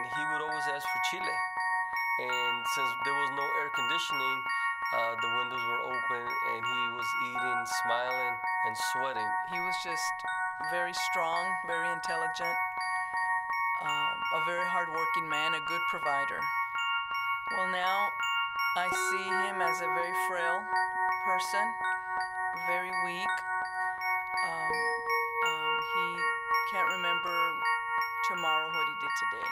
and he would always ask for chile. And since there was no air conditioning, uh, the windows were open, and he was eating, smiling, and sweating. He was just very strong, very intelligent, um, a very hardworking man, a good provider. Well, now I see him as a very frail person, very weak. Um, um, he can't remember tomorrow what he did today.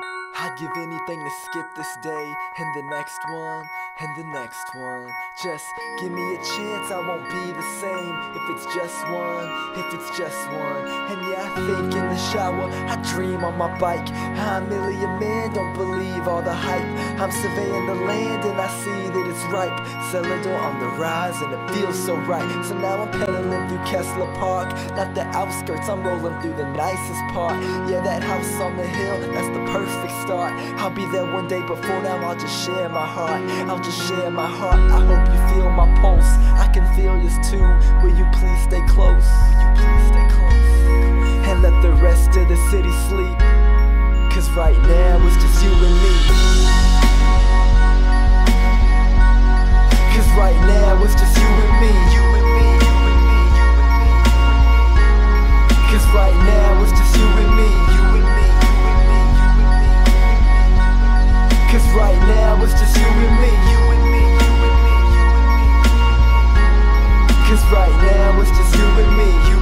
I'd give anything to skip this day and the next one and the next one. Just give me a chance, I won't be the same if it's just one, if it's just one. And yeah, I think in the shower, I dream on my bike. I'm million man, don't believe all the hype. I'm surveying the land and I see that it's ripe. Celador on the rise and it feels so right. So now I'm pedaling through Kessler Park, not the outskirts, I'm rolling through the nicest part. Yeah, that house on the hill, that's the perfect start. I'll be there one day, but for now, I'll just share my heart. I'll just share my heart. I hope you feel my pulse. I can feel yours too. Will you please stay close? Will you please stay close? And let the rest of the city sleep. Cause right now, now it's just you and me. You